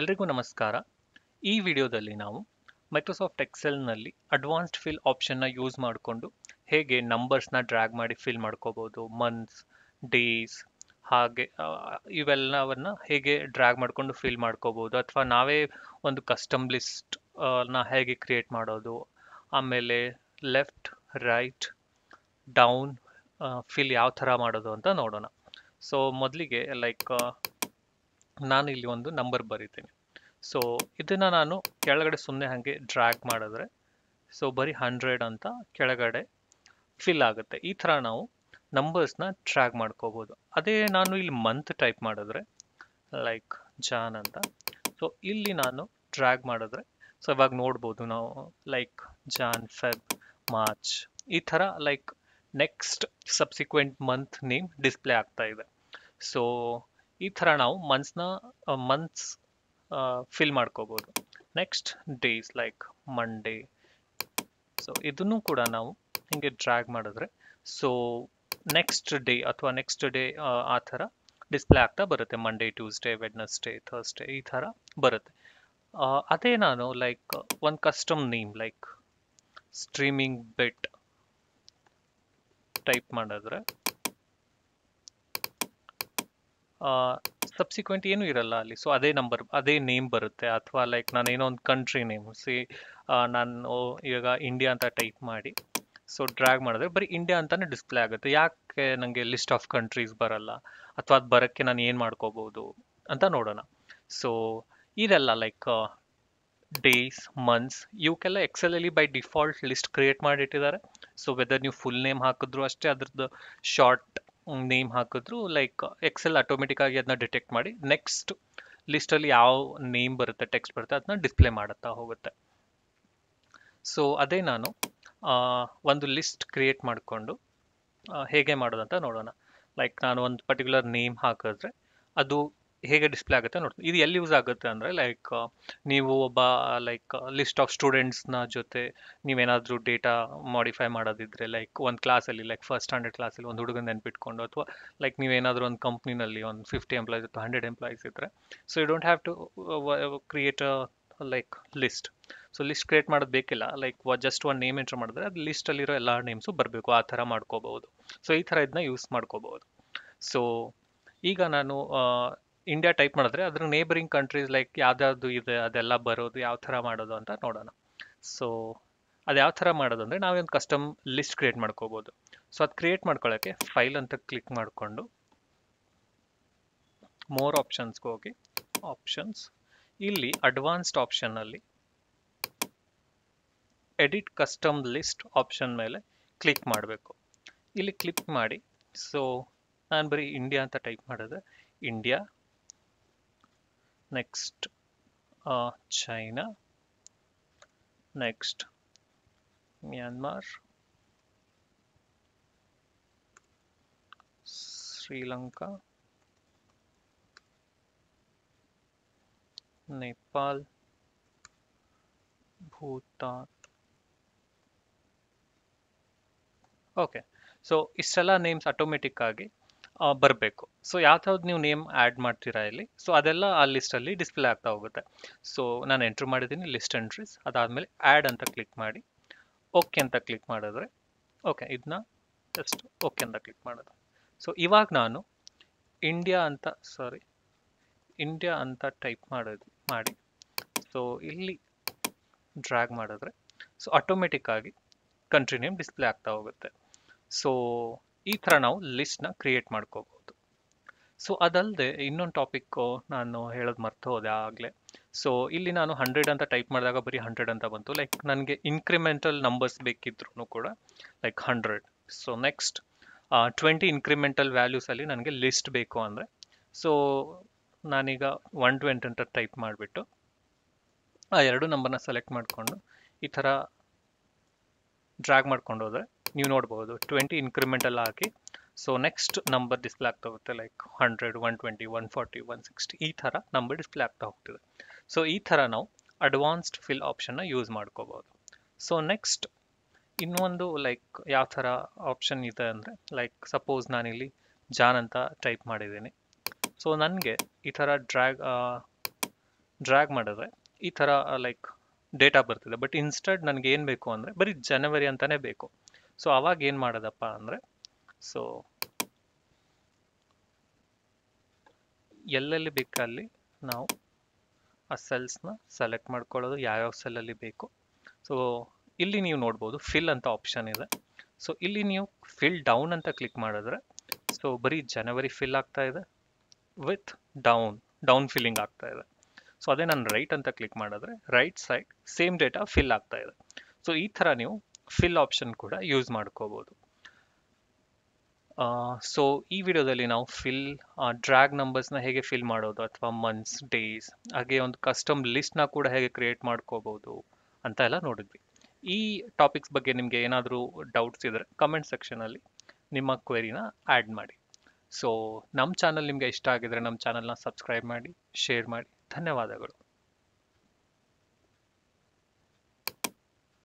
ಎಲ್ರಿಗೂ ನಮಸ್ಕಾರ. ಈ ವಿಡಿಯೋದಲ್ಲಿ ನಾವು ಮೈಕ್ರೋಸಾಫ್ಟ್ ಎಕ್ಸೆಲ್ನಲ್ಲಿ ಅಡ್ವಾನ್ಸ್ಡ್ ಫಿಲ್ ಆಪ್ಷನ್ನ ಯೂಸ್ ಮಾಡಿಕೊಂಡು ಹೇಗೆ ನಂಬರ್ಸ್ನ ಡ್ರ್ಯಾಗ್ ಮಾಡಿ ಫಿಲ್ ಮಾಡ್ಕೋಬೋದು ಮಂತ್ಸ್ ಡೇಸ್ ಹಾಗೆ ಇವೆಲ್ಲವನ್ನು ಹೇಗೆ ಡ್ರ್ಯಾಗ್ ಮಾಡಿಕೊಂಡು ಫಿಲ್ ಮಾಡ್ಕೋಬೋದು ಅಥವಾ ನಾವೇ ಒಂದು ಕಸ್ಟಮ್ ಲಿಸ್ಟ್ನ ಹೇಗೆ ಕ್ರಿಯೇಟ್ ಮಾಡೋದು, ಆಮೇಲೆ ಲೆಫ್ಟ್ ರೈಟ್ ಡೌನ್ ಫಿಲ್ ಯಾವ ಥರ ಮಾಡೋದು ಅಂತ ನೋಡೋಣ. ಸೊ ಮೊದಲಿಗೆ ಲೈಕ್ ನಾನು ಇಲ್ಲಿ ಒಂದು ನಂಬರ್ ಬರೀತೀನಿ. ಸೊ ಇದನ್ನು ನಾನು ಕೆಳಗಡೆ ಸುಮ್ಮನೆ ಹಾಗೆ ಡ್ರ್ಯಾಗ್ ಮಾಡಿದ್ರೆ ಸೊ ಬರೀ ಹಂಡ್ರೆಡ್ ಅಂತ ಕೆಳಗಡೆ ಫಿಲ್ ಆಗುತ್ತೆ. ಈ ಥರ ನಾವು ನಂಬರ್ಸ್ನ ಟ್ರ್ಯಾಕ್ ಮಾಡ್ಕೋಬೋದು. ಅದೇ ನಾನು ಇಲ್ಲಿ ಮಂತ್ ಟೈಪ್ ಮಾಡಿದ್ರೆ ಲೈಕ್ ಜಾನ್ ಅಂತ. ಸೊ ಇಲ್ಲಿ ನಾನು ಡ್ರ್ಯಾಗ್ ಮಾಡಿದ್ರೆ ಸೊ ಇವಾಗ ನೋಡ್ಬೋದು ನಾವು ಲೈಕ್ ಜಾನ್ ಫೆಬ್ ಮಾರ್ಚ್ ಈ ಥರ like next subsequent month name display ಆಗ್ತಾ ಇದೆ. ಸೊ ಈ ಥರ ನಾವು ಮಂತ್ಸ್ನ ಮಂತ್ಸ್ ಫಿಲ್ ಮಾಡ್ಕೋಬೋದು. Next days like Monday so ಇದನ್ನು ಕೂಡ ನಾವು ಹಿಂಗೆ ಡ್ರ್ಯಾಗ್ ಮಾಡಿದ್ರೆ ಸೊ ನೆಕ್ಸ್ಟ್ ಡೇ ಅಥವಾ ನೆಕ್ಸ್ಟ್ ಡೇ ಆ ಥರ ಡಿಸ್ಪ್ಲೇ ಆಗ್ತಾ ಬರುತ್ತೆ. ಮಂಡೇ ಟ್ಯೂಸ್ಡೇ ವೆಡ್ನಸ್ಡೇ ಥರ್ಸ್ಡೇ ಈ ಥರ ಬರುತ್ತೆ. ಅದೇ ನಾನು ಲೈಕ್ ಒಂದು custom name like streaming bet type ಮಾಡಿದ್ರೆ ಸಬ್ಸಿಕ್ವೆಂಟ್ ಏನು ಇರಲ್ಲ ಅಲ್ಲಿ. ಸೊ ಅದೇ ನಂಬರ್ ಅದೇ ನೇಮ್ ಬರುತ್ತೆ. ಅಥವಾ ಲೈಕ್ ನಾನು ಏನೋ ಒಂದು ಕಂಟ್ರಿ ನೇಮ್ ಸಿ ನಾನು ಇವಾಗ ಇಂಡಿಯಾ ಅಂತ ಟೈಪ್ ಮಾಡಿ. ಸೊ ಡ್ರ್ಯಾಗ್ ಮಾಡಿದ್ರೆ ಬರೀ ಇಂಡಿಯಾ ಅಂತಾನೆ ಡಿಸ್ಪ್ಲೇ ಆಗುತ್ತೆ. ಯಾಕೆ ನನಗೆ ಲಿಸ್ಟ್ ಆಫ್ ಕಂಟ್ರೀಸ್ ಬರಲ್ಲ? ಅಥವಾ, ಅದು ಬರೋಕ್ಕೆ ನಾನು ಏನು ಮಾಡ್ಕೋಬಹುದು ಅಂತ ನೋಡೋಣ. ಸೊ ಇದೆಲ್ಲ ಲೈಕ್ ಡೇಸ್ ಮಂತ್ಸ್ ಇವಕ್ಕೆಲ್ಲ ಎಕ್ಸೆಲಲ್ಲಿ ಬೈ ಡಿಫಾಲ್ಟ್ ಲಿಸ್ಟ್ ಕ್ರಿಯೇಟ್ ಮಾಡಿಟ್ಟಿದ್ದಾರೆ. ಸೊ ವೆದರ್ ನೀವು ಫುಲ್ ನೇಮ್ ಹಾಕಿದ್ರು ಅಷ್ಟೇ ಅದ್ರದ್ದು ಶಾರ್ಟ್ ನೇಮ್ ಹಾಕಿದ್ರು ಲೈಕ್ ಎಕ್ಸೆಲ್ ಆಟೋಮೆಟಿಕ್ ಆಗಿ ಅದನ್ನ ಡಿಟೆಕ್ಟ್ ಮಾಡಿ ನೆಕ್ಸ್ಟ್ ಲಿಸ್ಟಲ್ಲಿ ಯಾವ ನೇಮ್ ಬರುತ್ತೆ ಟೆಕ್ಸ್ಟ್ ಬರುತ್ತೆ ಅದನ್ನ ಡಿಸ್ಪ್ಲೇ ಮಾಡುತ್ತಾ ಹೋಗುತ್ತೆ. ಸೊ ಅದೇ ನಾನು ಒಂದು ಲಿಸ್ಟ್ ಕ್ರಿಯೇಟ್ ಮಾಡಿಕೊಂಡು ಹೇಗೆ ಮಾಡೋದಂತ ನೋಡೋಣ. ಲೈಕ್ ನಾನು ಒಂದು ಪರ್ಟಿಕ್ಯುಲರ್ ನೇಮ್ ಹಾಕಿದ್ರೆ, ಅದು ಹೇಗೆ ಡಿಸ್ಪ್ಲೇ ಆಗುತ್ತೆ ನೋಡ್ತೀನಿ. ಇದು ಎಲ್ಲಿ ಯೂಸ್ ಆಗುತ್ತೆ ಅಂದರೆ ಲೈಕ್ ನೀವು ಒಬ್ಬ ಲೈಕ್ ಲಿಸ್ಟ್ ಆಫ್ ಸ್ಟೂಡೆಂಟ್ಸ್ನ ಜೊತೆ ನೀವೇನಾದರೂ ಡೇಟಾ ಮಾಡಿಫೈ ಮಾಡೋದಿದ್ರೆ ಲೈಕ್ ಒಂದು ಕ್ಲಾಸಲ್ಲಿ ಲೈಕ್ ಫಸ್ಟ್ ಸ್ಟ್ಯಾಂಡರ್ಡ್ ಕ್ಲಾಸಲ್ಲಿ ಒಂದು ಹುಡುಗನ ನೆನ್ಪಿಟ್ಕೊಂಡು ಅಥವಾ ಲೈಕ್ ನೀವೇನಾದರೂ ಒಂದು ಕಂಪ್ನಿನಲ್ಲಿ ಒಂದು ಫಿಫ್ಟಿ ಎಂಪ್ಲಾಯ್ಸ್ ಅಥವಾ ಹಂಡ್ರೆಡ್ ಎಂಪ್ಲಾಯ್ಸ್ ಇದ್ದರೆ so you don't have to create like list so list create ಮಾಡೋದು ಬೇಕಿಲ್ಲ. ಲೈಕ್ ಜಸ್ಟ್ ಒಂದು ನೇಮ್ ಎಂಟ್ರ್ ಮಾಡಿದ್ರೆ ಅದು ಲಿಸ್ಟಲ್ಲಿರೋ ಎಲ್ಲ ನೇಮ್ಸು ಬರಬೇಕು. ಆ ಥರ ಮಾಡ್ಕೋಬಹುದು. ಸೊ ಈ ಥರ ಇದನ್ನ ಯೂಸ್ ಮಾಡ್ಕೋಬಹುದು. ಸೊ ಈಗ ನಾನು ಇಂಡಿಯಾ ಟೈಪ್ ಮಾಡಿದ್ರೆ ಅದ್ರ ನೇಬರಿಂಗ್ ಕಂಟ್ರೀಸ್ ಲೈಕ್ ಯಾವ್ದಾವ್ದು ಇದೆ, ಅದೆಲ್ಲ ಬರೋದು, ಯಾವ ಥರ ಮಾಡೋದು ಅಂತ ನೋಡೋಣ. ಸೊ ಅದು ಯಾವ ಥರ ಮಾಡೋದು ಅಂದರೆ ನಾವೇ ಒಂದು ಕಸ್ಟಮ್ ಲಿಸ್ಟ್ ಕ್ರಿಯೇಟ್ ಮಾಡ್ಕೋಬೋದು. ಸೊ ಅದು ಕ್ರಿಯೇಟ್ ಮಾಡ್ಕೊಳ್ಳೋಕ್ಕೆ ಫೈಲ್ ಅಂತ ಕ್ಲಿಕ್ ಮಾಡಿಕೊಂಡು ಮೋರ್ ಆಪ್ಷನ್ಸ್ಗೆ ಹೋಗಿ ಆಪ್ಷನ್ಸ್ ಇಲ್ಲಿ ಅಡ್ವಾನ್ಸ್ಡ್ ಆಪ್ಷನ್ನಲ್ಲಿ ಎಡಿಟ್ ಕಸ್ಟಮ್ ಲಿಸ್ಟ್ ಆಪ್ಷನ್ ಮೇಲೆ ಕ್ಲಿಕ್ ಮಾಡಬೇಕು. ಇಲ್ಲಿ ಕ್ಲಿಕ್ ಮಾಡಿ ಸೊ ನಾನು ಬರೀ ಇಂಡಿಯಾ ಅಂತ ಟೈಪ್ ಮಾಡಿದ್ರೆ India next China next Myanmar Sri Lanka Nepal Bhutan okay so ಇಷ್ಟೆಲ್ಲ ನೇಮ್ಸ್ ಆಟೋಮೆಟಿಕ್ ಆಗಿ ಬರಬೇಕು. ಸೊ ಯಾವ್ದಾವ್ದು ನೀವು ನೇಮ್ ಆ್ಯಡ್ ಮಾಡ್ತೀರಾ ಇಲ್ಲಿ? ಸೊ ಅದೆಲ್ಲ ಆ ಲಿಸ್ಟಲ್ಲಿ ಡಿಸ್ಪ್ಲೇ ಆಗ್ತಾ ಹೋಗುತ್ತೆ. ಸೊ ನಾನು ಎಂಟ್ರ್ ಮಾಡಿದ್ದೀನಿ ಲಿಸ್ಟ್ ಎಂಟ್ರೀಸ್ ಅದಾದಮೇಲೆ ಆ್ಯಡ್ ಅಂತ ಕ್ಲಿಕ್ ಮಾಡಿ. ಓಕೆ ಅಂತ ಕ್ಲಿಕ್ ಮಾಡಿದ್ರೆ ಓಕೆ ಇದನ್ನ ಜಸ್ಟ್ ಓಕೆ ಅಂತ ಕ್ಲಿಕ್ ಮಾಡೋದು. ಸೊ ಇವಾಗ ನಾನು ಇಂಡಿಯಾ ಅಂತ ಸಾರಿ ಇಂಡಿಯಾ ಅಂತ ಟೈಪ್ ಮಾಡೋದು, ಮಾಡಿ. ಸೊ ಇಲ್ಲಿ ಡ್ರ್ಯಾಗ್ ಮಾಡಿದ್ರೆ ಸೊ ಆಟೋಮೆಟಿಕ್ ಆಗಿ ಕಂಟ್ರಿ ನೇಮ್ ಡಿಸ್ಪ್ಲೇ ಆಗ್ತಾ ಹೋಗುತ್ತೆ. ಸೊ ಈ ಥರ ನಾವು ಲಿಸ್ಟ್ನ ಕ್ರಿಯೇಟ್ ಮಾಡ್ಕೋಬಹುದು ಸೊ ಅದಲ್ಲದೆ ಇನ್ನೊಂದು ಟಾಪಿಕ್ಕು ನಾನು ಹೇಳೋದು ಮರ್ತು ಹೋದೆ ಆಗಲೇ. ಸೊ ಇಲ್ಲಿ ನಾನು ಹಂಡ್ರೆಡ್ ಅಂತ ಟೈಪ್ ಮಾಡಿದಾಗ ಬರೀ ಹಂಡ್ರೆಡ್ ಅಂತ ಬಂತು. ಲೈಕ್ ನನಗೆ ಇನ್ಕ್ರಿಮೆಂಟಲ್ ನಂಬರ್ಸ್ ಬೇಕಿದ್ರು ಕೂಡ like hundred so next twenty incremental ವ್ಯಾಲ್ಯೂಸಲ್ಲಿ ನನಗೆ ಲಿಸ್ಟ್ ಬೇಕು ಅಂದರೆ ಸೊ ನಾನೀಗ ಒನ್ ಟ್ವೆಂಟಿ ಅಂತ ಟೈಪ್ ಮಾಡಿಬಿಟ್ಟು, ಆ ಎರಡು ನಂಬರ್ನ ಸೆಲೆಕ್ಟ್ ಮಾಡಿಕೊಂಡು, ಈ ಥರ ಡ್ರ್ಯಾಗ್ ಮಾಡ್ಕೊಂಡು ಹೋದ್ರೆ ನೀವು ನೋಡ್ಬೋದು ಟ್ವೆಂಟಿ ಇನ್ಕ್ರಿಮೆಂಟಲ್ ಹಾಕಿ ಸೊ ನೆಕ್ಸ್ಟ್ ನಂಬರ್ ಡಿಸ್ಪ್ಲೇ ಆಗ್ತಾ ಹೋಗುತ್ತೆ like hundred one twenty one forty one sixty ಈ ಥರ ನಂಬರ್ ಡಿಸ್ಪ್ಲೇ ಆಗ್ತಾ ಹೋಗ್ತಿದೆ. ಸೊ ಈ ಥರ ನಾವು ಅಡ್ವಾನ್ಸ್ಡ್ ಫಿಲ್ ಆಪ್ಷನ್ನ ಯೂಸ್ ಮಾಡ್ಕೋಬೋದು. ಸೊ ನೆಕ್ಸ್ಟ್ ಇನ್ನೊಂದು ಲೈಕ್ ಯಾವ ಥರ ಆಪ್ಷನ್ ಇದೆ ಅಂದರೆ ಲೈಕ್ ಸಪೋಸ್ ನಾನಿಲ್ಲಿ ಜಾನ್ ಅಂತ ಟೈಪ್ ಮಾಡಿದ್ದೀನಿ. ಸೊ ನನಗೆ ಈ ಥರ ಡ್ರ್ಯಾಗ್ ಡ್ರ್ಯಾಗ್ ಮಾಡಿದ್ರೆ ಈ ಥರ ಲೈಕ್ ಡೇಟಾ ಬರ್ತಿದೆ. ಬಟ್ ಇನ್ಸ್ಟೆಡ್ ನನಗೆ ಏನು ಬೇಕು ಅಂದರೆ, ಬರೀ ಜನವರಿ ಅಂತಲೇ ಬೇಕು. ಸೊ ಅವಾಗ ಏನು ಮಾಡೋದಪ್ಪ ಅಂದರೆ, ಸೊ ಎಲ್ಲೆಲ್ಲಿ ಬೇಕಲ್ಲಿ ನಾವು ಆ ಸೆಲ್ಸ್ನ ಸೆಲೆಕ್ಟ್ ಮಾಡ್ಕೊಳ್ಳೋದು, ಯಾವ್ಯಾವ ಸೆಲ್ಲಲ್ಲಿ ಬೇಕು. ಸೊ ಇಲ್ಲಿ ನೀವು ನೋಡ್ಬೋದು ಫಿಲ್ ಅಂತ ಆಪ್ಷನ್ ಇದೆ. ಸೊ ಇಲ್ಲಿ ನೀವು ಫಿಲ್ ಡೌನ್ ಅಂತ ಕ್ಲಿಕ್ ಮಾಡಿದ್ರೆ ಸೊ ಬರೀ ಜನವರಿ ಫಿಲ್ ಆಗ್ತಾ ಇದೆ ವಿತ್ ಡೌನ್ ಡೌನ್ ಫಿಲ್ಲಿಂಗ್ ಆಗ್ತಾ ಇದೆ. ಸೊ ಅದೇ ನಾನು ರೈಟ್ ಅಂತ ಕ್ಲಿಕ್ ಮಾಡಿದ್ರೆ right side same data fill ಆಗ್ತಾ ಇದೆ. ಸೊ ಈ ಥರ ನೀವು ಫಿಲ್ ಆಪ್ಷನ್ ಕೂಡ ಯೂಸ್ ಮಾಡ್ಕೋಬಹುದು ಸೊ ಈ ವಿಡಿಯೋದಲ್ಲಿ ನಾವು ಫಿಲ್ ಡ್ರ್ಯಾಗ್ ನಂಬರ್ಸ್ನ ಹೇಗೆ ಫಿಲ್ ಮಾಡೋದು ಅಥವಾ ಮಂತ್ಸ್ ಡೇಸ್ ಹಾಗೆ ಒಂದು ಕಸ್ಟಮ್ ಲಿಸ್ಟ್ನ ಕೂಡ ಹೇಗೆ ಕ್ರಿಯೇಟ್ ಮಾಡ್ಕೋಬಹುದು ಅಂತ ಎಲ್ಲ ನೋಡಿದ್ವಿ. ಈ ಟಾಪಿಕ್ಸ್ ಬಗ್ಗೆ ನಿಮಗೆ ಏನಾದರೂ ಡೌಟ್ಸ್ ಇದ್ದರೆ ಕಮೆಂಟ್ ಸೆಕ್ಷನಲ್ಲಿ ನಿಮ್ಮ ಕ್ವೆರಿನ ಆ್ಯಡ್ ಮಾಡಿ. ಸೊ ನಮ್ಮ ಚಾನಲ್ ನಿಮಗೆ ಇಷ್ಟ ಆಗಿದ್ರೆ ನಮ್ಮ ಚಾನಲ್ನ ಸಬ್ಸ್ಕ್ರೈಬ್ ಮಾಡಿ ಶೇರ್ ಮಾಡಿ. ಧನ್ಯವಾದಗಳು.